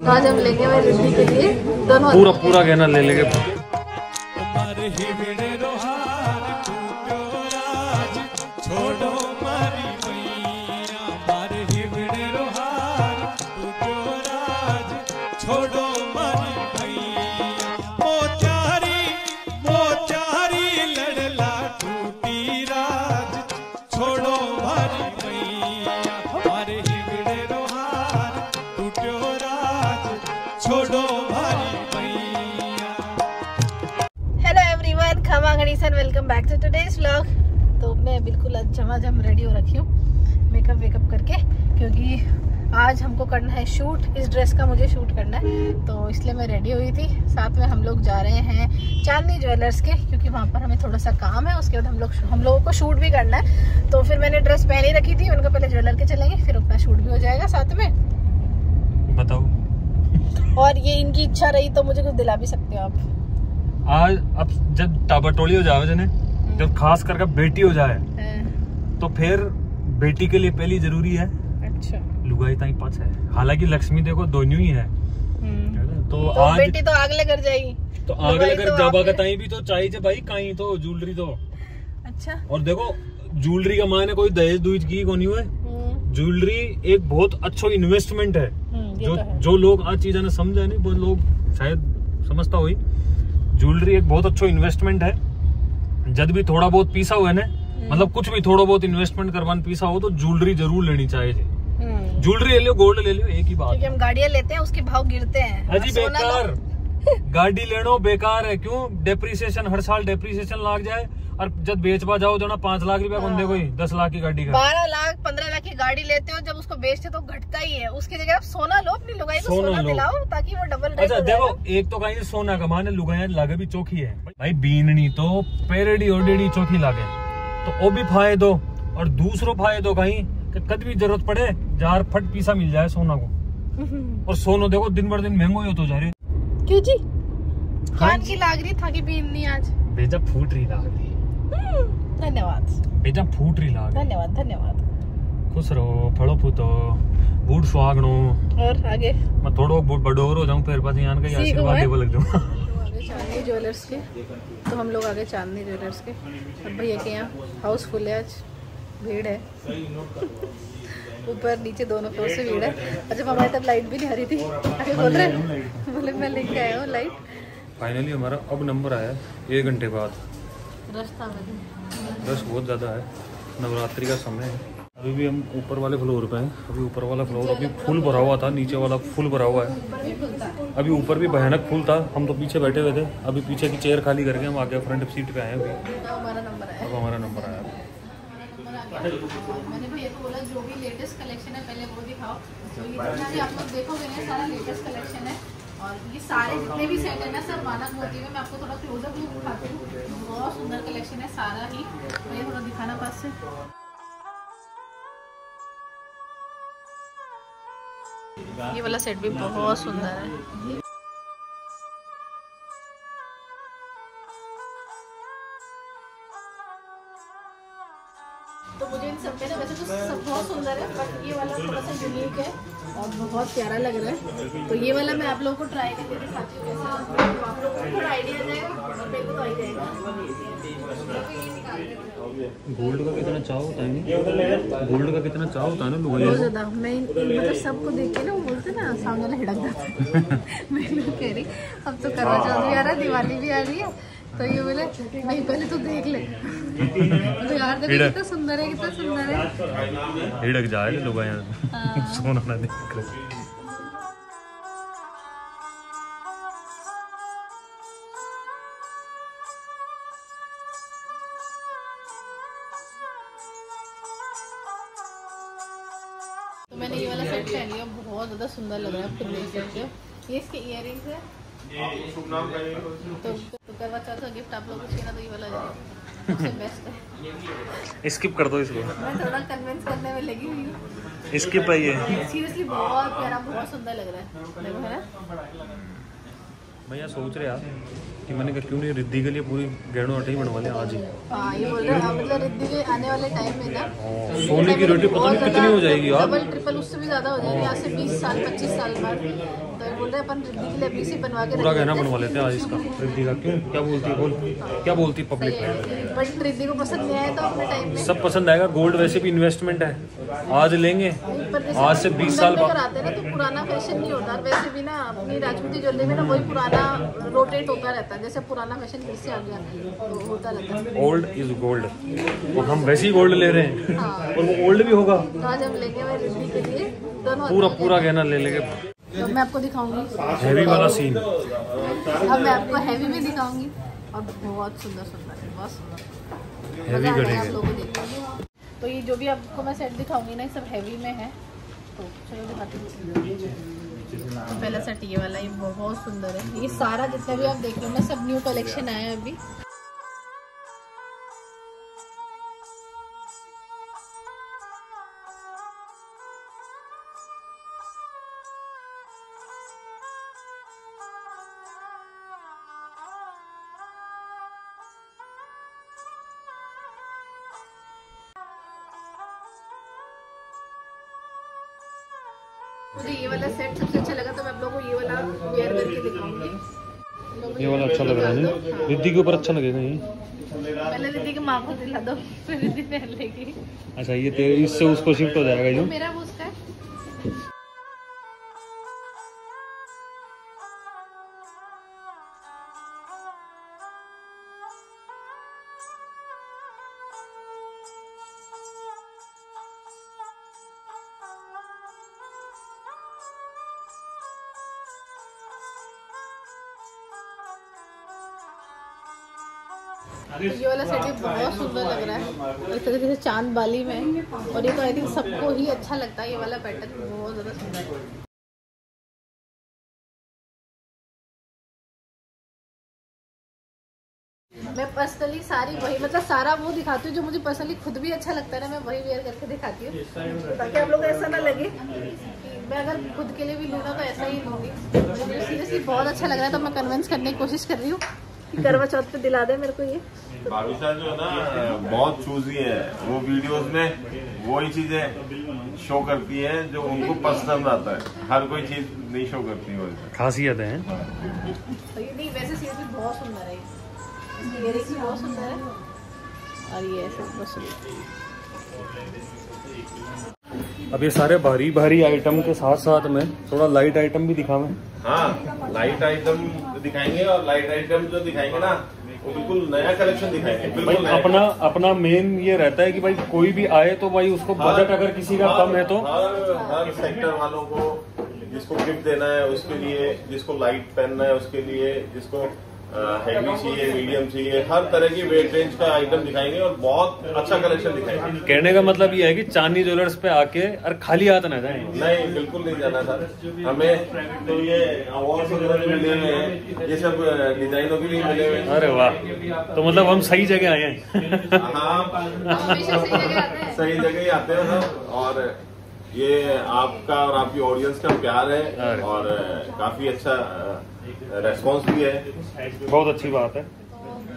तो आज हम लेंगे रिद्धि के लिए। दोनों पूरा पूरा गहना ले लेंगे। बिल्कुल आज झमाझम रेडी हो रखी हूँ मेकअप वेकअप करके क्योंकि आज हमको करना है शूट इस ड्रेस का मुझे शूट करना है तो इसलिए मैं रेडी हुई थी। साथ में हम लोग जा रहे हैं चांदनी ज्वेलर्स के क्योंकि वहाँ पर हमें थोड़ा सा काम है उसके बाद हम लोग हम लोगों को शूट भी करना है। तो फिर मैंने ड्रेस पहनी रखी थी उनको पहले ज्वेलर के चलेंगे फिर अपना शूट भी हो जाएगा साथ में। बताओ। और ये इनकी इच्छा रही तो मुझे कुछ दिला भी सकते हो आप। आज अब जब टाबाटोली हो जावे जने। जब खास करके बेटी हो जाए हाँ, तो फिर बेटी के लिए पहली ज़रूरी है। अच्छा। लुगाई ताई पच है। हालाँकि लक्ष्मी देखो दोनों ही है। हम्म। तो तो आज बेटी तो अगले घर जाएगी। तो आगे अगर तो जाबा का ताई भी तो चाहिए भाई कहीं तो ज्वेलरी तो। अच्छा। और देखो ज्वेलरी का मायने कोई दहेज दूज की कोनी हुए। हम्म, ज्वेलरी एक बहुत अच्छा इन्वेस्टमेंट है। हम्म, जो तो है। जो लोग आज चीज़ें समझे नहीं वो लोग शायद समझता हुई। ज्वेलरी एक बहुत अच्छा इन्वेस्टमेंट है। जब भी थोड़ा बहुत पीसा हुआ है ना हम्म। मतलब कुछ भी थोड़ा बहुत इन्वेस्टमेंट करवाने पीसा हो तो ज्वेलरी ज़रूर लेनी चाहिए हम्म, ज्वेलरी ले लो गोल्ड ले लो एक ही बात। क्योंकि हम गाड़िया लेते हैं उसके भाव गिरते हैं। अजी बेकार। गाड़ी लेनो बेकार है क्यों? डेप्रीसिएशन हर साल डेप्रीसिएशन लाग जाए और जब बेचवा जाओ जो ना पाँच लाख रुपया बंदे बंदे कोई दस लाख की गाड़ी का। बारह लाख पंद्रह गाड़ी लेते हो जब उसको बेचते तो घटता ही है। उसकी जगह आप सोना लो अपनी लुगाई को सोना सोना दिलाओ ताकि वो डबल अच्छा देखो एक तो कहीं सोना का माने लुगाया लागे भी चौकी है। भाई बीननी तो पेरेडी ओडेडी चौकी लागे। तो वो भी फायदो और दूसरो फायदो कहीं कि कद भी ज़रूरत पड़े जार फट पीसा मिल जाए सोना को। और सोनो देखो दिन भर दिन महंगो ही होतो जा रहे क्यों जी? हाँ कान की लाग रही था कि बीननी आज। बेजा फूट रही लाग रही। हम्म, धन्यवाद। बेजा फूट रही लाग रही। धन्यवाद धन्यवाद। खुश रहो फड़ो फूतो बूढ़ सुहागनो और आगे? मैं थोड़ो बहुत बड़ो हो जाऊँ फिर पास यहाँ का आशीर्वाद हुआ। लग जाऊँ। चांदनी ज्वेलर्स के। तो हम लोग आगे चांदनी ज्वेलर्स के। और भैया के यहाँ हाउसफुल है आज भीड़ है। ऊपर नीचे दोनों फ्लोर से भीड़ है। और जब हमारी तब लाइट भी नहीं आ रही थी। आगे बोल रहे बोले मैं लेके आया हूँ लाइट। फाइनली हमारा अब नंबर आया एक घंटे बाद। रास्ता में रश बहुत ज़्यादा है। नवरात्रि का समय है। अभी भी हम ऊपर वाले फ्लोर पे हैं। अभी ऊपर वाला फ्लोर अभी फुल भरा हुआ था, नीचे वाला फुल भरा हुआ है। अभी ऊपर भी भयानक फुल था, हम तो पीछे बैठे हुए थे। अभी पीछे की चेयर खाली करके हम आगे फ्रंट सीट पे आए अभी। अब हमारा नंबर आया। मैंने भैया को बोला, जो भी लेटेस्ट कलेक्शन है, पहले वो दिखाओ। तो ये जितना आप लोग देखोगे ना सारा लेटेस्ट कलेक्शन है। और ये सारे जितने भी सेट है ना, सब मानक मोती में, मैं आपको थोड़ा क्लोजअप लुक दिखाती हूँ। बहुत सुंदर कलेक्शन है, सारा ही। ये थोड़ा दिखाना पास से। ये वाला सेट भी बहुत सुंदर है। बहुत प्यारा लग रहा है। तो ये वाला मैं आप लोगों को ट्राई करके दिखाती हूँ। है तो आप लोगों को थोड़ा आइडिया जाएगा और मेरे को तो आ गोल्ड का कितना चाव होता है गोल्ड का कितना चाव होता है ना बहुत ज़्यादा। मैं मतलब सबको देख के ना बोलते ना सामने वाला हिड़क जाता है मैं लोग कह रही अब तो करवा चौथ भी आ रहा है दिवाली भी आ रही है। तो ये बोले नहीं पहले तो देख ले। तो यार देखो कितना सुंदर है कितना सुंदर है। हिड़क जाए लोग यहाँ। सोना ना देख लो तो मैंने ये वाला सेट पहन लिया बहुत ज़्यादा सुंदर लग रहा है खुद देख सकते हो। ये इसके इयर है। तो करवा चौथ का गिफ्ट आप लोगों को चाहिए ना तो ये वाला जाएगा सबसे बेस्ट है। स्किप कर दो इसको। मैं थोड़ा कन्विंस करने में लगी हुई हूँ। स्किप है ये। सीरियसली बहुत प्यारा बहुत सुंदर लग रहा है। देखो है ना? भैया सोच रहे कि मैंने कहा क्यों नहीं रिद्धि के लिए पूरी गहनों अटे ही बनवा लिया आज ही? हाँ ये बोल रहे हैं मतलब रिद्धि के आने वाले टाइम में ना सोने की रोटी पता नहीं कितनी हो जाएगी यार। डबल ट्रिपल उससे भी ज़्यादा हो जाएगी आज से बीस साल पच्चीस साल बाद। रहे हैं अपन रिद्धि के लिए अभी से बनवा के पूरा गहना बनवा लेते हैं आज इसका। रिद्धि का क्यों? क्या बोलती है? बोल। क्या बोलती है पब्लिक बट रिद्धि को पसंद नहीं आया तो अपने टाइम में। सब पसंद आएगा। गोल्ड वैसे भी इन्वेस्टमेंट है। आज लेंगे। आज से 20 साल बाद। कराते ना तो पुराना फ़ैशन नहीं होता। वैसे भी ना अपनी राजपूती ज्वेलरी में ना वही पुराना रोटेट होता रहता है। जैसे पुराना फ़ैशन फिर से आ गया होता रहता है। ओल्ड इज़ गोल्ड और हम वैसे ही गोल्ड ले रहे हैं। हाँ। और वो ओल्ड भी होगा। तो आज हम लेंगे पूरा पूरा गहना ले लेंगे। तो मैं आपको दिखाऊँगी। हैवी वाला सीन अब मैं आपको हैवी में दिखाऊँगी। और बहुत सुंदर सुंदर है बहुत सुंदर। हैवी आप लोगों को तो ये जो भी आपको मैं सेट दिखाऊँगी ना ये सब हैवी में है। तो चलो दिखाती हूँ। तो पहला सेट ये वाला ये बहुत सुंदर है। ये सारा जितना भी आप देख रहे हो ना सब न्यू कलेक्शन आया है अभी। मुझे ये वाला सेट सबसे अच्छा लगा तो मैं आप लोगों को ये वाला वेयर करके दिखाऊँगी। ये वाला अच्छा लग रहा है। नहीं रिद्धि के ऊपर अच्छा लगेगा ये? पहले दीदी की माँ को दिला दो फिर दीदी पहन लेगी अच्छा ये तेरे इससे उसको शिफ्ट हो जाएगा तो जो? मेरा वो इस तरीके चाँद बाली में। और ये तो आई थिंक सबको ही अच्छा लगता है ये वाला पैटर्न बहुत ज़्यादा सुंदर। मैं पर्सनली सारी वही मतलब सारा वो दिखाती हूँ जो मुझे पर्सनली खुद भी अच्छा लगता है ना, मैं वही वेयर करके दिखाती हूँ। ताकि आप लोग ऐसा ना लगे मैं अगर खुद के लिए भी लूँ ना तो ऐसा ही लूँगी सीरियसली बहुत अच्छा लग रहा है तो मैं कन्विंस करने की कोशिश कर रही हूँ करवा चौथ पे दिला दे मेरे को ये। भाविशा जो है ना बहुत चूजी है। वो वीडियोस में वही चीज़ें शो करती है जो उनको पसंद आता है। हर कोई चीज़ नहीं शो करती वो खासियत है तो नहीं वैसे बहुत सुंदर है। इसकी इयरिंग्स भी बहुत सुंदर है। और ये ऐसे बहुत सुंदर अब ये सारे भारी भारी आइटम के साथ साथ में थोड़ा लाइट आइटम भी दिखावें हाँ लाइट आइटम दिखाएँगे और लाइट आइटम जो दिखाएँगे ना वो बिल्कुल नया कलेक्शन दिखाएँगे भाई अपना अपना मेन ये रहता है कि भाई कोई भी आए तो भाई उसको बजट अगर किसी का कम है तो। हर हर सेक्टर वालों को जिसको गिफ्ट देना है उसके लिए जिसको लाइट पहनना है उसके लिए जिसको हैवी चाहिए मीडियम चाहिए हर तरह की वेट रेंज का आइटम दिखाएँगे और बहुत अच्छा कलेक्शन दिखाएँगे। कहने का मतलब ये है कि चांदनी ज्वेलर्स पे आके और खाली हाथ ना जाए। नहीं बिल्कुल नहीं जाना सर हमें तो ये अवार्ड वगैरह भी मिले हुए हैं ये सब डिजाइनों के लिए मिले हुए हैं। अरे वाह। तो मतलब हम सही जगह आए हैं। सही जगह आते हैं। सही जगह ही आते हैं सर और ये आपका और आपकी ऑडियंस का प्यार है और काफ़ी अच्छा रेस्पॉन्स भी है। बहुत अच्छी बात है।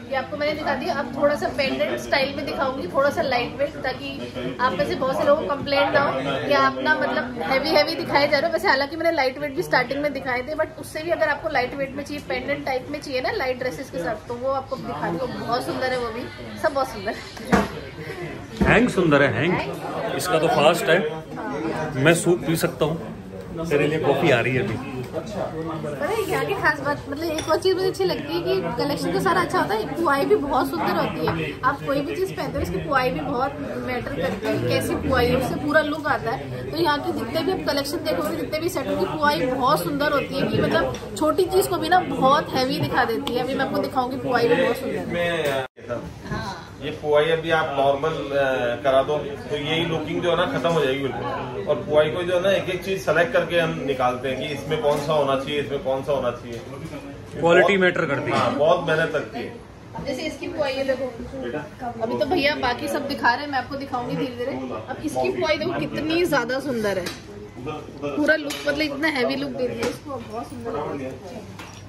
ये आपको मैंने दिखा दिया अब थोड़ा सा पेंडेंट स्टाइल में दिखाऊँगी थोड़ा सा लाइट वेट ताकि आप में से बहुत से लोगों को कंप्लेंट ना हो कि आप ना मतलब हैवी हैवी दिखाए जा रहे हो। वैसे हालाँकि मैंने लाइट वेट भी स्टार्टिंग में दिखाए थे बट उससे भी अगर आपको लाइट वेट में चाहिए पेंडेंट टाइप में चाहिए ना लाइट ड्रेसेस के साथ तो वो आपको दिखा दी बहुत सुंदर है वो भी। सब बहुत सुंदर है। हैंग सुंदर है हैंग इसका तो फास्ट है। मैं सूप पी सकता हूँ। तेरे लिए कॉफ़ी आ रही है अभी। पता है यहाँ की खास बात मतलब एक और चीज़ मुझे अच्छी लगती है कि कलेक्शन तो सारा अच्छा होता है पुआई भी बहुत सुंदर होती है। आप कोई भी चीज़ पहनते हो उसकी पुआई भी बहुत मैटर करती है कैसी पुआई है उससे पूरा लुक आता है। तो यहाँ की जितने भी आप कलेक्शन देखोगे जितने भी सेट की पुआई बहुत सुंदर होती है कि मतलब छोटी चीज़ को भी ना बहुत हैवी दिखा देती है। अभी मैं आपको दिखाऊँगी पुआई भी बहुत सुंदर है। हाँ। ये पुआई अभी आप नॉर्मल करा दो तो यही लुकिंग जो है ना खत्म हो जाएगी बिल्कुल। और पुआई को जो है ना एक एक चीज़ सेलेक्ट करके हम निकालते हैं कि इसमें कौन सा होना चाहिए इसमें कौन सा होना चाहिए। क्वालिटी मैटर करती है। हाँ बहुत मेहनत लगती है। जैसे इसकी पुआई देखो अभी तो भैया बाकी सब दिखा रहे हैं मैं आपको दिखाऊँगी धीरे धीरे अब इसकी पुआई देखो कितनी ज़्यादा सुंदर है। पूरा लुक मतलब इतना हैवी लुक दे दिया इसको बहुत सुंदर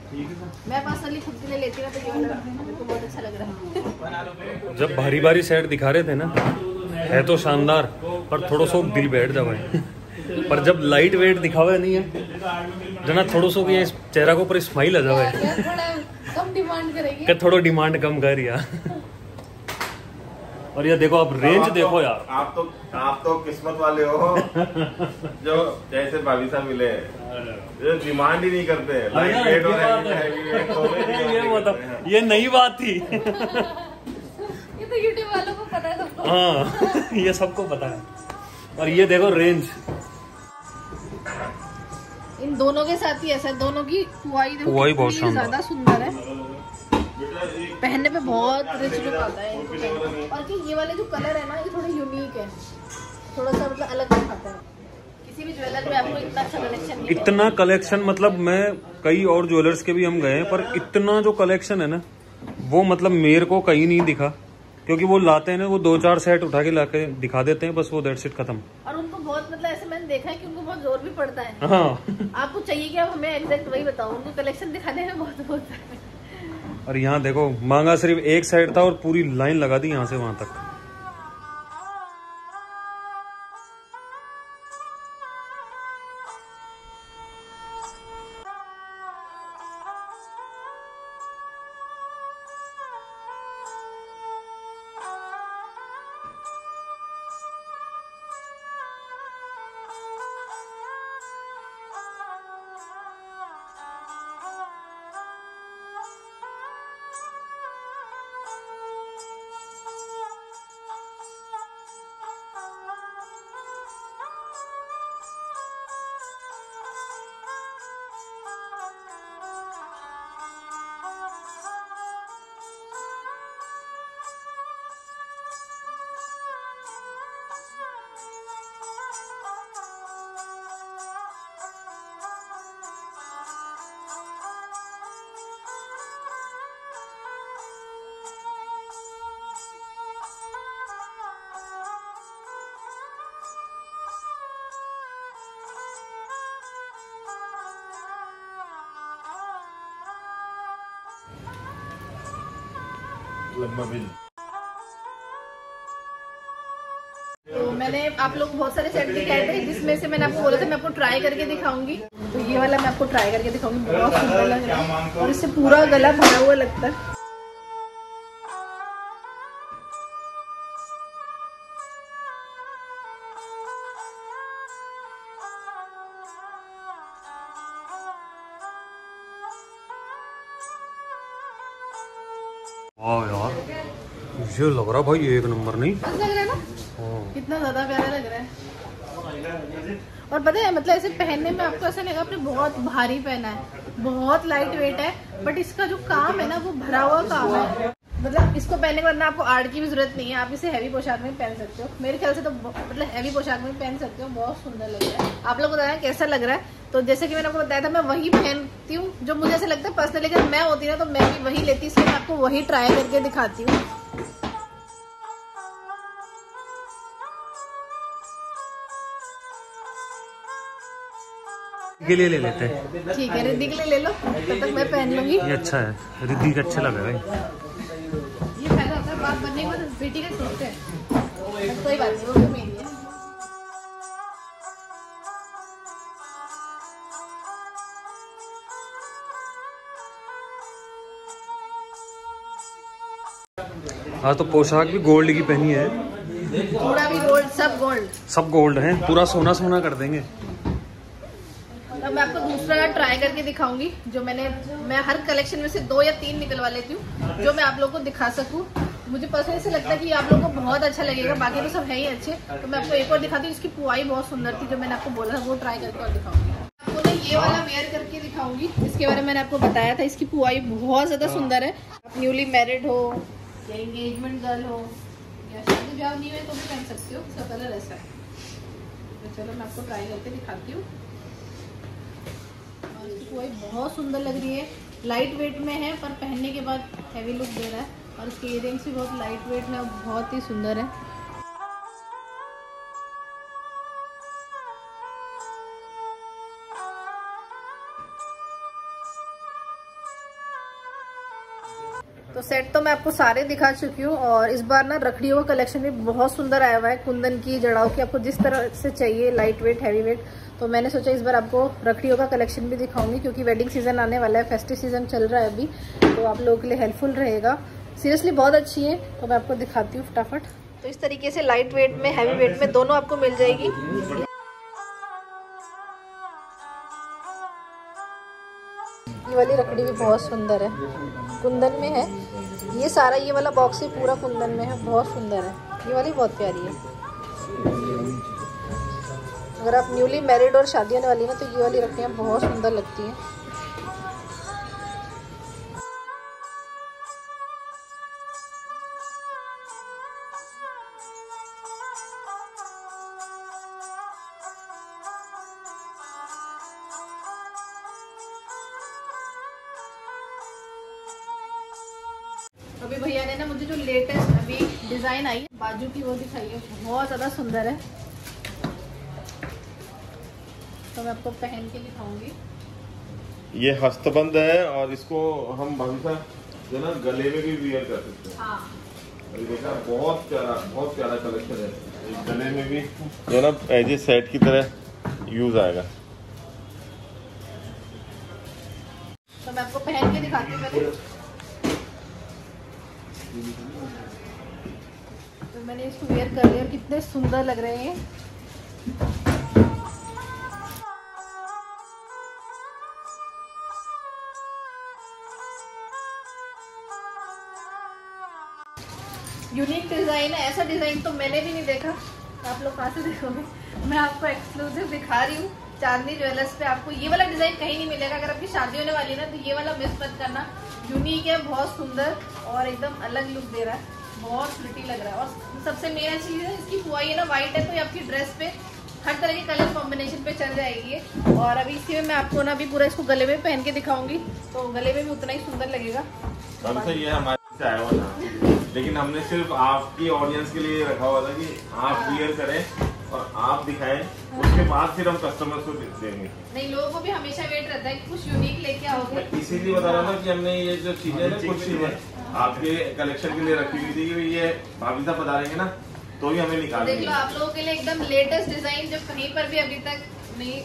मैं खुद के लिए लेती ना तो ये वाला मेरे को बहुत अच्छा लग रहा है। जब भारी भारी सेट दिखा रहे थे ना है तो शानदार पर थोड़ा सो दिल बैठ जा भाई। पर जब लाइट वेट दिखावा नहीं है जना थोड़ा सो ये चेहरा को पर स्माइल आ जावे थोड़ा डिमांड करेंगे। थोड़ा डिमांड कम कर या और ये देखो आप रेंज आप देखो तो- यार। आप तो आप तो किस्मत वाले हो। जो जैसे भाभी साहब मिले। जो डिमांड ही नहीं करते। लाइट वेट और है। हैवी वेट ही demand ये नहीं मतलब ये नई बात थी। ये तो यूट्यूब वालों को पता है सबको हाँ ये सबको पता है। और ये देखो रेंज इन दोनों के साथ ही ऐसा दोनों की पुआई बहुत ज़्यादा सुंदर है। पहनने पे बहुत रिच लुक आता है। और कि ये वाले जो कलर है ना ये थोड़े यूनिक है। थोड़ा सा मतलब अलग दिखाता है। किसी भी ज्वेलर में आपको इतना अच्छा कलेक्शन इतना कलेक्शन मतलब मैं कई और ज्वेलर्स के भी हम गए हैं पर इतना जो कलेक्शन है ना वो मतलब मेरे को कहीं नहीं दिखा। क्योंकि वो लाते हैं ना वो दो चार सेट उठा के लाके दिखा देते हैं बस वो डेट सेट खत्म। और उनको बहुत मतलब ऐसे मैंने देखा है कि उनको बहुत ज़ोर भी पड़ता है। हाँ। आपको चाहिए कि आप हमें एग्जैक्ट वही बताओ उनको कलेक्शन दिखाने में बहुत होता है। और यहाँ देखो, मांगा सिर्फ़ एक साइड था और पूरी लाइन लगा दी यहाँ से वहाँ तक। तो मैंने आप लोग बहुत सारे सेट दिखाए थे, जिसमें से मैंने आपको बोला था, मैं आपको ट्राई करके दिखाऊँगी। तो ये वाला मैं आपको ट्राई करके दिखाऊँगी, बहुत सुंदर लग रहा है। और इससे पूरा गला भरा हुआ लगता है। ये लग रहा भाई एक नंबर नहीं। लग रहा है ना। कितना ज़्यादा प्यारा लग रहा है। और पता है मतलब ऐसे पहनने में आपको ऐसा लगेगा आपने बहुत भारी पहना है बहुत लाइट वेट है बट इसका जो काम है ना वो भरा हुआ काम है। मतलब इसको पहनने के बाद ना आपको आर्ट की भी ज़रूरत नहीं है आप इसे हैवी पोशाक में पहन सकते हो। मेरे ख्याल से तो मतलब हैवी पोशाक में पहन सकते हो बहुत सुंदर लग रहा है। आप लोग बताया कैसा लग रहा है? तो जैसे कि मैंने आपको बताया था मैं वही पहनती हूँ जो मुझे ऐसा लगता है पर्सनली अगर मैं होती ना तो मैं भी वही लेती इसलिए मैं आपको वही ट्राई करके दिखाती हूँ। के लिए ले लेते हैं। ठीक है रिद्धि के लिए ले लो। तब तक मैं पहन लूँगी। ये अच्छा है। रिद्धि का अच्छा लग रहा है ये फ़ायदा होता है बात बनने के बाद बेटी का सोचते हैं। कोई बात नहीं वो तो मेरी है। हाँ तो पोशाक भी गोल्ड की पहनी है। पूरा भी गोल्ड सब गोल्ड सब गोल्ड है। पूरा सोना सोना कर देंगे। अब मैं आपको दूसरा ट्राई करके दिखाऊँगी, जो मैंने, मैं हर कलेक्शन में से दो या तीन निकलवा लेती हूँ, जो मैं आप लोगों को दिखा सकूँ। मुझे पर्सनली से लगता है कि आप लोगों को बहुत अच्छा लगेगा, बाकी तो सब है ही अच्छे। तो मैं आपको एक और दिखाती हूँ, इसकी पुआई बहुत सुंदर थी, जो मैंने आपको बोला था, वो ट्राई करके और दिखाऊँगी। आपको ना ये वाला वेयर करके दिखाऊँगी, इसके बारे में मैंने आपको बताया था, इसकी पुआई बहुत ज़्यादा सुंदर है। आप न्यूली मैरिड हो, या एंगेजमेंट गर्ल हो, या शादी ब्याह नहीं हुए तो भी पहन सकते हो इसका कलर ऐसा है। तो चलो मैं आपको ट्राई करके दिखाती हूँ। पुआई बहुत सुंदर लग रही है। लाइट वेट में है, पर पहनने के बाद हैवी लुक दे रहा है। और उसके इयर भी बहुत लाइट वेट है और बहुत ही सुंदर है। तो सेट तो मैं आपको सारे दिखा चुकी हूँ और इस बार ना रखड़ियों का कलेक्शन भी बहुत सुंदर आया हुआ है। कुंदन की, जड़ाओं की आपको जिस तरह से चाहिए लाइट वेट हैवी वेट तो मैंने सोचा इस बार आपको रखड़ियों का कलेक्शन भी दिखाऊँगी क्योंकि वेडिंग सीज़न आने वाला है फेस्टिव सीज़न चल रहा है अभी तो आप लोगों के लिए हेल्पफुल रहेगा। सीरियसली बहुत अच्छी है। तो मैं आपको दिखाती हूँ फटाफट। तो इस तरीके से लाइट वेट में हैवी वेट में दोनों आपको मिल जाएगी। वाली रखड़ी भी बहुत सुंदर है। कुंदन में है। ये सारा, ये वाला बॉक्स ही पूरा कुंदन में है। बहुत सुंदर है। ये वाली बहुत प्यारी है। अगर आप न्यूली मैरिड और शादी होने वाली हैं तो ये वाली रखड़ियाँ बहुत सुंदर लगती हैं। अभी भैया ने ना मुझे जो लेटेस्ट अभी डिज़ाइन आई है बाजू की वो दिखाई है। बहुत ज़्यादा सुंदर है। तो मैं आपको पहन के दिखाऊँगी। ये हस्तबंद है और इसको हम भविष्य जो ना गले में भी वियर कर सकते हैं। हाँ। देखा बहुत प्यारा बहुत प्यारा कलेक्शन है। गले में भी जो ना एज ए सेट की तरह यूज़ आएगा। तो मैं आपको पहन के दिखाती हूँ पहले तो मैंने इसको वेयर कर लिया और कितने सुंदर लग रहे हैं। यूनिक डिज़ाइन है। ऐसा डिज़ाइन तो मैंने भी नहीं देखा। आप लोग कहाँ से देखोगे? मैं आपको एक्सक्लूसिव दिखा रही हूँ। चांदनी ज्वेलर्स पे आपको ये वाला डिज़ाइन कहीं नहीं मिलेगा। अगर आपकी शादी होने वाली है ना तो ये वाला मिस मत करना। यूनिक है, बहुत सुंदर और एकदम अलग लुक दे रहा है। बहुत प्रिटी लग रहा है। और सबसे मेन चीज़ है इसकी पुआई है ना व्हाइट है तो ये आपकी ड्रेस पे हर तरह के कलर कॉम्बिनेशन पे चल जाएगी ये। और अभी इसी में मैं आपको ना अभी पूरा इसको गले में पहन के दिखाऊँगी तो गले में भी उतना ही सुंदर लगेगा। कब ये हमारे आया हुआ था। लेकिन हमने सिर्फ़ आपकी ऑडियंस के लिए रखा हुआ था कि आप क्लियर करें और आप दिखाएँ उसके बाद फिर हम कस्टमर्स को देंगे। नहीं लोगों को भी हमेशा वेट रहता है कि कुछ यूनिक लेके आओगे। इसीलिए बता रहा था कि हमने ये जो चीज़ें कुछ चीज़ें आपके कलेक्शन के लिए रखी हुई थी कि ये भाभी साहब बता देंगे ना तो ही हमें निकाल देख लो आप लोगों के लिए एकदम लेटेस्ट डिज़ाइन जो कहीं पर भी अभी तक नहीं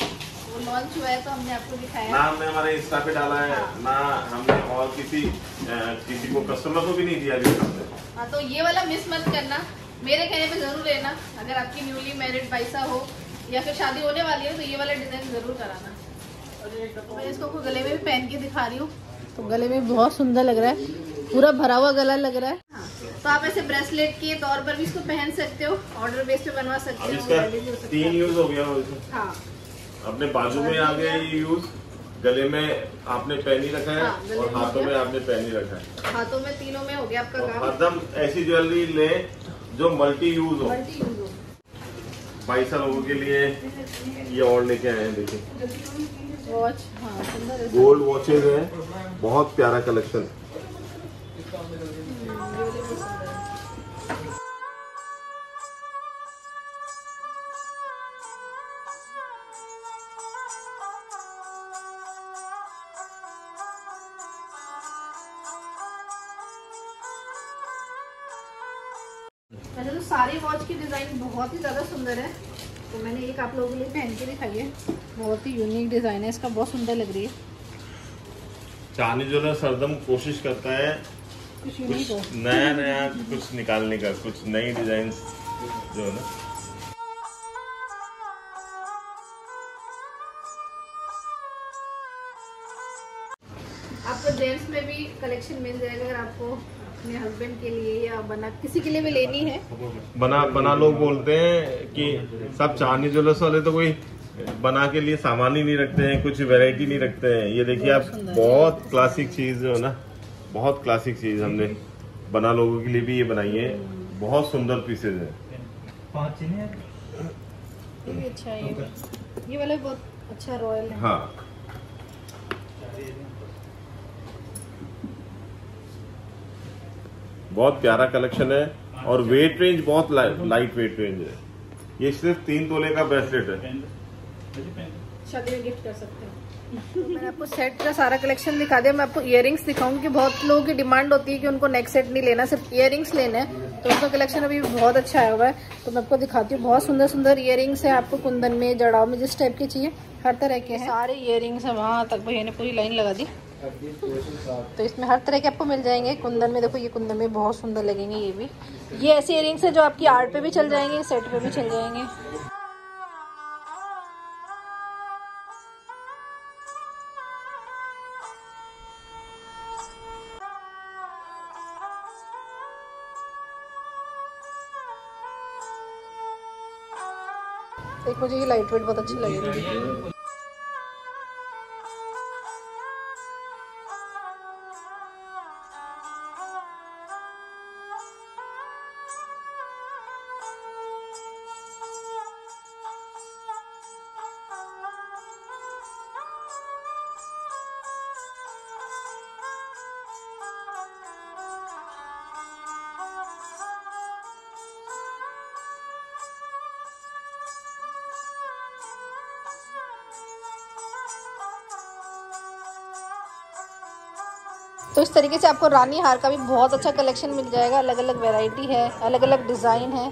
लॉन्च हुआ है तो हमने आपको दिखाया। ना हमने हमारे इंस्टा पे डाला है ना हमने और किसी किसी को कस्टमर को भी नहीं दिया अभी हाँ तो ये वाला मिस मत करना। मेरे कहने पे ज़रूर लेना अगर आपकी न्यूली मैरिड पैसा हो या फिर शादी होने वाली है तो ये वाला डिज़ाइन ज़रूर कराना। तो मैं इसको गले में भी पहन के दिखा रही हूँ। तो गले में बहुत सुंदर लग रहा है। पूरा भरा हुआ गला लग रहा है। हाँ, तो आप ऐसे ब्रेसलेट के तौर पर भी इसको पहन सकते हो ऑर्डर बेस पे बनवा सकते हो इसका हो तीन यूज़ हो गया हाँ। अपने बाजू में आ गया ये यूज़ गले में आपने पहन ही रखा है हाँ, और हाथों में आपने पहन ही रखा है। हाथों में तीनों में हो गया आपका काम। हरदम ऐसी ज्वेलरी ले जो मल्टी यूज़ हो। मल्टी यूज़ हो। पैसा लोगों के लिए ये और लेके आए हैं देखिए। वॉच हाँ गोल्ड वॉचेज है बहुत प्यारा कलेक्शन वैसे सुंदर है। तो मैंने एक आप लोगों के लिए पहन के दिखाई है। बहुत ही यूनिक डिज़ाइन है। इसका बहुत सुंदर लग रही है। चांदी ज्वेलर सरदम कोशिश करता है कुछ कुछ नया नया कुछ निकालने का कुछ नई डिज़ाइन जो है ना। आपको जेंट्स में भी कलेक्शन मिल जाएगा अगर आपको अपने हस्बैंड के लिए या बना किसी के लिए भी लेनी है? बना बना लोग बोलते हैं कि सब चांदी ज्वेलर्स वाले तो कोई बना के लिए सामान ही नहीं रखते हैं कुछ वैरायटी नहीं रखते हैं। ये देखिए आप बहुत क्लासिक चीज़ है ना? बहुत क्लासिक चीज़ हमने बना लोगों के लिए भी ये बनाई है। बहुत सुंदर पीसेज है। ये अच्छा है ये ये वाला बहुत अच्छा रॉयल है। हाँ। बहुत प्यारा कलेक्शन है और वेट रेंज बहुत ला, लाइट वेट रेंज है। ये सिर्फ़ तीन तोले का ब्रेसलेट है। शादी में गिफ्ट कर सकते हैं। मैंने आपको सेट का सारा कलेक्शन दिखा दिया। मैं आपको इयरिंग्स दिखाऊँगी कि बहुत लोगों की डिमांड होती है कि उनको नेक सेट नहीं लेना सिर्फ़ इयरिंग्स लेने हैं। तो उनका कलेक्शन अभी बहुत अच्छा आया हुआ है। तो मैं आपको दिखाती हूँ बहुत सुंदर सुंदर इयरिंग्स है आपको कुंदन में जड़ाव में जिस टाइप के चाहिए हर तरह के हैं। सारे इयरिंग्स है वहाँ तक भैया ने पूरी लाइन लगा दी। तो इसमें हर तरह के आपको मिल जाएँगे। कुंदन में देखो ये कुंदन में बहुत सुंदर लगेंगे ये भी। ये ऐसे इयरिंग्स है जो आपकी आर्ट पे भी चल जाएँगे सेट पे भी चल जाएँगे। एक मुझे ये लाइट वेट बहुत अच्छी लगेगी। तो इस तरीके से आपको रानी हार का भी बहुत अच्छा कलेक्शन मिल जाएगा। अलग अलग वेराइटी है अलग अलग डिज़ाइन है।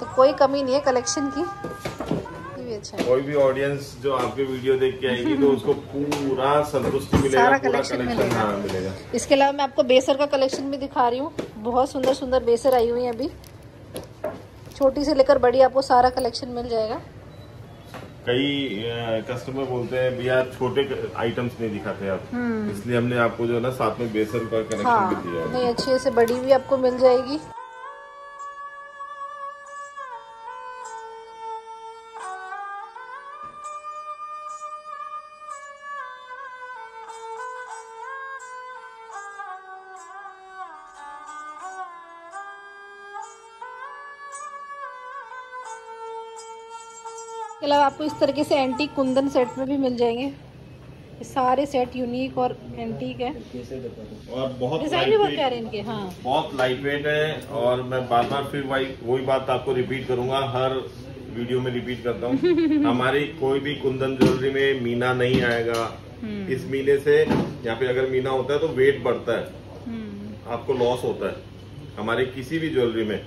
तो कोई कमी नहीं है कलेक्शन की। भी अच्छा कोई भी ऑडियंस जो आपके वीडियो देख के आएगी तो उसको पूरा संतुष्टि मिलेगा सारा कलेक्शन मिलेगा। हाँ मिलेगा। इसके अलावा मैं आपको बेसर का कलेक्शन भी दिखा रही हूँ। बहुत सुंदर सुंदर बेसर आई हुई है अभी। छोटी से लेकर बड़ी आपको सारा कलेक्शन मिल जाएगा। कई कस्टमर बोलते हैं भैया छोटे आइटम्स नहीं दिखाते आप। इसलिए हमने आपको जो है ना साथ में बेसन का कनेक्शन हाँ भी दिया है। नहीं अच्छी से बड़ी भी आपको मिल जाएगी। आपको इस तरीके से एंटीक कुंदन सेट में भी मिल जाएँगे। सारे सेट यूनिक और एंटीक है। और बहुत डिज़ाइन भी बहुत प्यारे इनके हाँ। बहुत लाइट वेट है और मैं बार बार फिर वही वही बात आपको रिपीट करूँगा हर वीडियो में रिपीट करता हूँ। हमारी कोई भी कुंदन ज्वेलरी में मीना नहीं आएगा। हम्म। इस मीने से यहाँ पे अगर मीना होता है तो वेट बढ़ता है। हम्म, आपको लॉस होता है। हमारे किसी भी ज्वेलरी में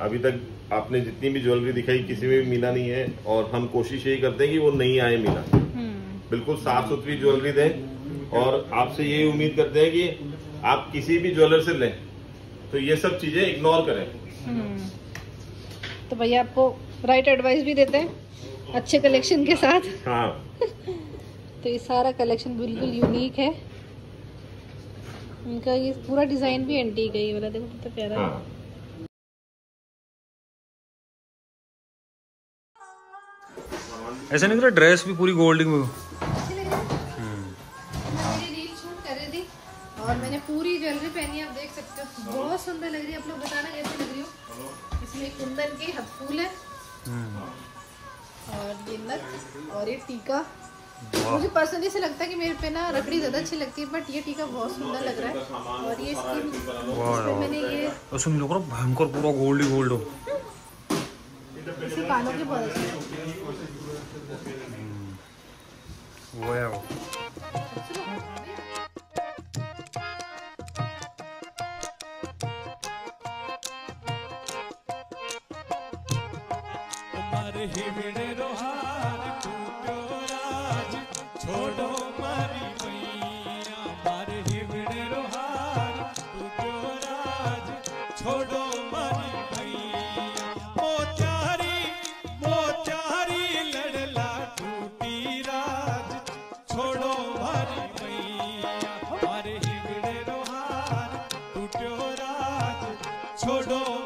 अभी तक आपने जितनी भी ज्वेलरी दिखाई किसी में भी मीना नहीं है और हम कोशिश यही करते हैं कि वो नहीं आए मीना हम्म, बिल्कुल साफ़ सुथरी ज्वेलरी दें और आपसे यही उम्मीद करते हैं कि आप किसी भी ज्वेलर से लें तो ये सब चीज़ें इग्नोर करें। हम्म। तो भैया आपको राइट एडवाइस भी देते हैं अच्छे कलेक्शन के साथ। हाँ। तो ये सारा कलेक्शन बिल्कुल यूनिक है। इनका ये पूरा डिज़ाइन भी एंटीक है ये वाला देखो कितना प्यारा है। हाँ। ऐसा नहीं करा ड्रेस भी पूरी गोल्ड में अच्छी लग रही है मैं मेरी रील शूट कर रही थी और मैंने पूरी ज्वेलरी पहनी है आप देख सकते हो। बहुत सुंदर लग रही है आप लोग बताना कैसी लग रही हो? इसमें कुंदन के फूल है। और ये नथ और ये टीका। मुझे पर्सनली से लगता है कि मेरे पे ना रखड़ी ज़्यादा अच्छी लगती है बट ये टीका बहुत सुंदर लग रहा है। और ये इसकी मैंने ये उसमें लग रहा भयंकर पूरा गोल्ड ही गोल्ड हो। इसके कानों के बहुत अच्छे हैं। वो है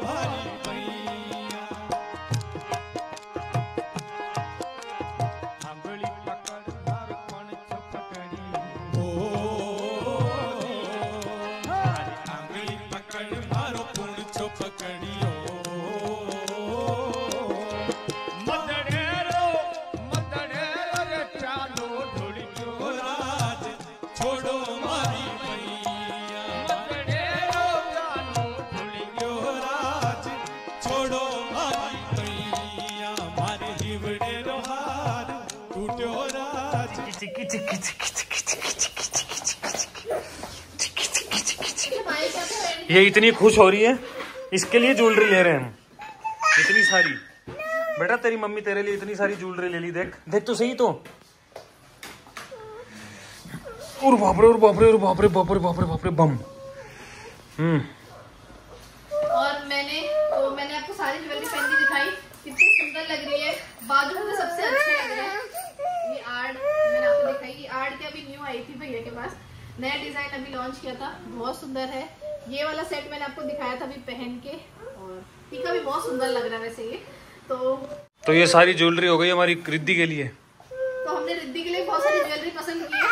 भारी पई चिक्की चिक्की चिक्की चिक्की चिक्की चिक्की चिक्की भाई क्या तो है? ये इतनी खुश हो रही है इसके लिए ज्वेलरी ले रहे हैं हम इतनी सारी बेटा तेरी मम्मी तेरे लिए इतनी सारी ज्वेलरी ले ली देख देख तो सही तो और बाप रे और बाप रे और बाप रे बाप रे बाप रे बाप रे बम हम्म और मैंने तो मैंने आपको सारी ज्वेलरी पहन के दिखाई कितनी सुंदर लग रही है बाजू में सबसे अच्छे लग रहे हैं ये आर्ट मैंने आपको दिखाई ये आर्ट के अभी न्यू आई थी भैया के पास। नया डिज़ाइन अभी लॉन्च किया था बहुत सुंदर है। ये वाला सेट मैंने आपको दिखाया था अभी पहन के और टीका भी बहुत सुंदर लग रहा है वैसे ये। तो तो ये सारी ज्वेलरी हो गई हमारी रिद्धि के लिए। तो हमने रिद्धि के लिए बहुत सारी ज्वेलरी पसंद की है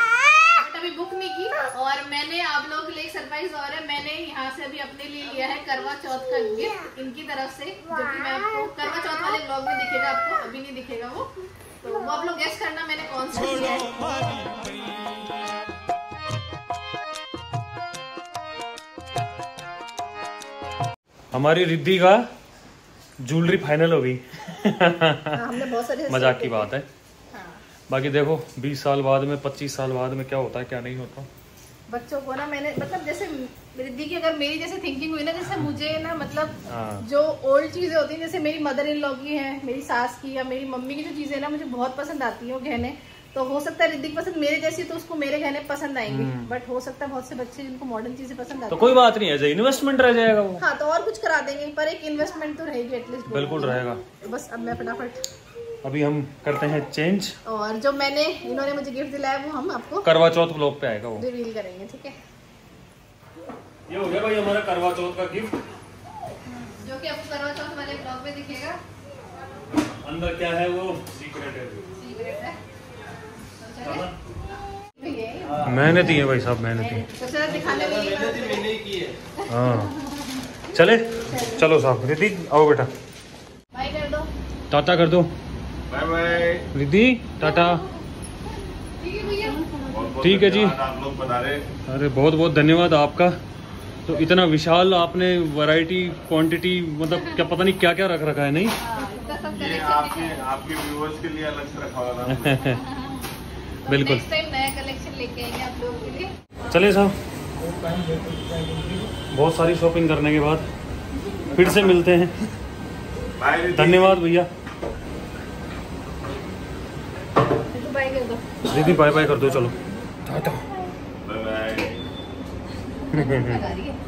बट अभी बुक नहीं की। और मैंने आप लोगों के लिए एक सरप्राइज़ और है मैंने यहाँ से अभी अपने लिए लिया है करवा चौथ का गिफ्ट इनकी तरफ़ से जो कि मैं आपको करवा चौथ वाले ब्लॉग में दिखेगा आपको अभी नहीं दिखेगा वो। तो वो आप लोग गेस करना मैंने कौन सा लिया है। हमारी रिद्धि का ज्वेलरी फाइनल हो गई। हाँ, हमने बहुत सारे मज़ाक की बात है। हाँ, बाकी देखो 20 साल बाद में 25 साल बाद में क्या होता है क्या नहीं होता। बच्चों को ना मैंने मतलब जैसे रिद्धि की अगर मेरी जैसे थिंकिंग हुई ना जैसे मुझे ना मतलब हाँ। जो ओल्ड चीज़ें होती हैं जैसे मेरी मदर इन लॉ की है मेरी सास की या मेरी मम्मी की जो चीज़ें ना मुझे बहुत पसंद आती है वो गहने। तो हो सकता है रिद्धि की पसंद मेरे जैसी तो उसको मेरे गहने पसंद आएँगे। बट हो सकता है बहुत से बच्चे जिनको मॉडर्न चीज़ें पसंद तो कोई बात नहीं है इन्वेस्टमेंट रह जाएगा वो। हाँ तो और कुछ करा देंगे पर एक इन्वेस्टमेंट तो रहेगी एटलीस्ट बिल्कुल रहेगा। बस अब मैं फटाफट। अभी हम करते हैं चेंज और जो मैंने इन्होंने मुझे गिफ्ट दिलाया वो हम आपको करवा चौथ ब्लॉग पे आएगा वो। रिवील करेंगे ठीक है? ये हो गया भाई हमारा करवा चौथ का गिफ्ट जो कि आपको करवा चौथ वाले ब्लॉग में दिखेगा। अंदर क्या है वो? सीक्रेट है। सीक्रेट है। मेहनती है भाई साहब मेहनती चलो हाँ। चले? चलो साहब रिद्धि आओ बेटा। टाटा कर दो। Bye bye Riddhi tata. ठीक है है जी। अरे बहुत बहुत धन्यवाद आपका। तो इतना विशाल आपने वैरायटी क्वांटिटी मतलब क्या पता नहीं क्या क्या रख रखा है नहीं? हाँ, ये आपके आपके व्यूअर्स के लिए अलग से रखा हुआ था। बिल्कुल। चले साहब बहुत सारी शॉपिंग करने के बाद फिर से मिलते हैं। धन्यवाद भैया। दीदी बाय बाय कर दो चलो। Bye bye